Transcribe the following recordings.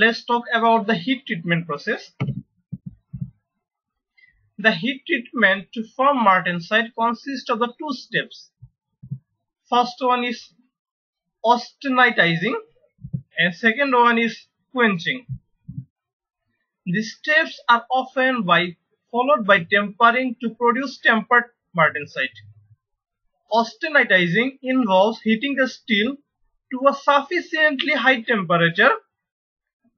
let's talk about the heat treatment process. The heat treatment to form martensite consists of the two steps. First one is austenitizing and second one is quenching. These steps are often by followed by tempering to produce tempered martensite. Austenitizing involves heating the steel to a sufficiently high temperature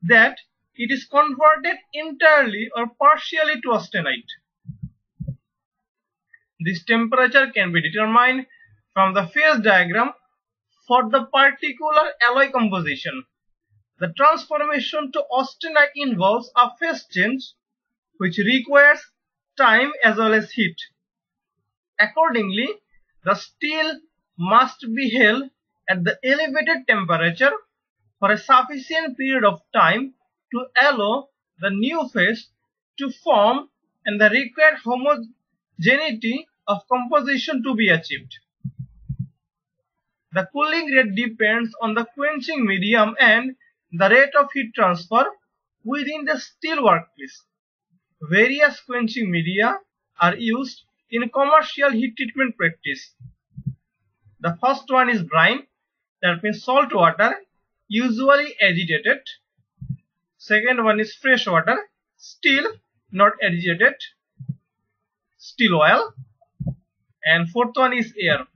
that it is converted entirely or partially to austenite. This temperature can be determined from the phase diagram for the particular alloy composition. The transformation to austenite involves a phase change which requires time as well as heat. Accordingly, the steel must be held at the elevated temperature for a sufficient period of time to allow the new phase to form and the required homogeneity of composition to be achieved. The cooling rate depends on the quenching medium and the rate of heat transfer within the steel workpiece. Various quenching media are used in commercial heat treatment practice. The first one is brine, that means salt water, usually agitated. Second one is fresh water, still not agitated, still oil. And fourth one is air.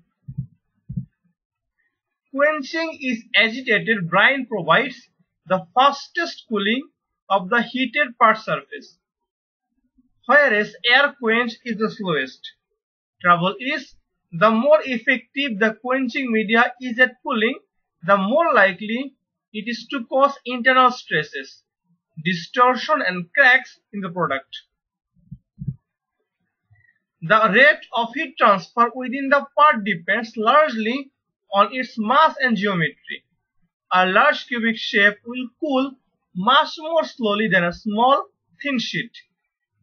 Quenching is agitated brine provides the fastest cooling of the heated part surface whereas air quench is the slowest. Trouble is, the more effective the quenching media is at cooling, the more likely it is to cause internal stresses, distortion and cracks in the product. The rate of heat transfer within the part depends largely on its mass and geometry. A large cubic shape will cool much more slowly than a small thin sheet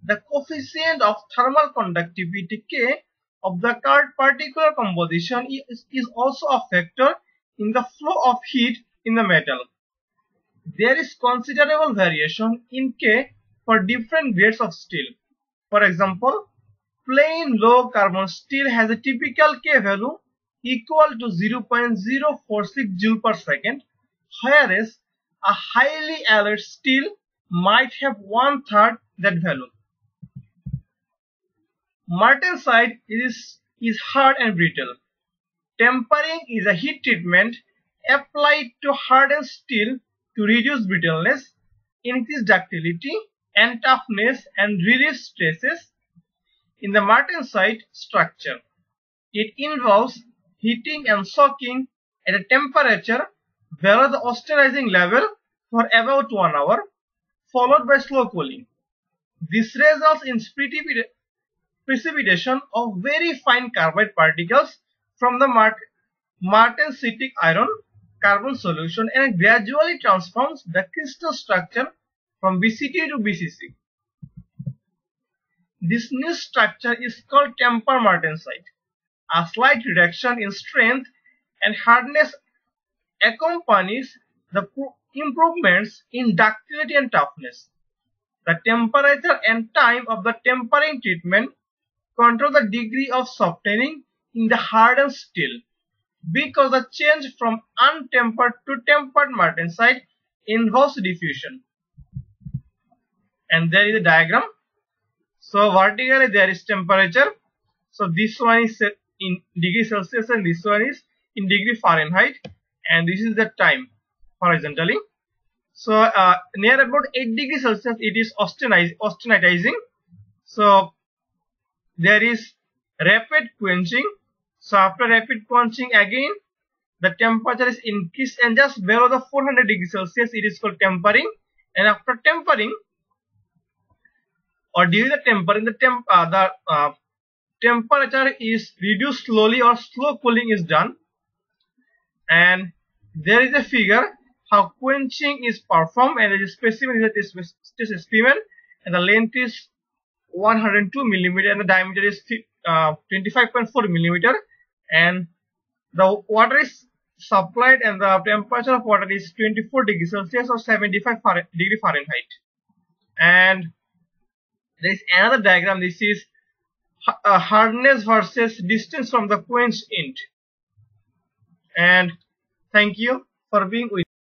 the coefficient of thermal conductivity K of the part particular composition is, is also a factor in the flow of heat in the metal. There is considerable variation in K for different grades of steel. For example, plain low carbon steel has a typical K value equal to 0.046 joule per second, whereas a highly alloyed steel might have one third that value. Martensite is, is hard and brittle. Tempering is a heat treatment applied to hardened steel to reduce brittleness, increase ductility and toughness and release stresses in the martensite structure. It involves heating and soaking at a temperature below the austenizing level for about one hour, followed by slow cooling. This results in precipitation of very fine carbide particles from the martensitic iron carbon solution and gradually transforms the crystal structure from BCT to BCC. This new structure is called temper martensite. A slight reduction in strength and hardness accompanies the improvements in ductility and toughness. The temperature and time of the tempering treatment control the degree of softening in the hardened steel because the change from untempered to tempered martensite involves diffusion. And there is a diagram. So vertically there is temperature. So this one is in degree Celsius and this one is in degree Fahrenheit and this is the time horizontally. So uh, near about 8 degrees Celsius it is austenitizing. So there is rapid quenching. So after rapid quenching again. The temperature is increased and just below the 400 degrees Celsius it is called tempering. And after tempering or during the tempering the temp uh, the uh, temperature is reduced slowly or slow cooling is done. And there is a figure how quenching is performed and the specimen is a specimen and the length is 102 millimeter and the diameter is uh, 25.4 millimeter and the water is supplied and the temperature of water is 24 degrees Celsius or 75 degree Fahrenheit. And there is another diagram. This is uh, hardness versus distance from the quench end. And thank you for being with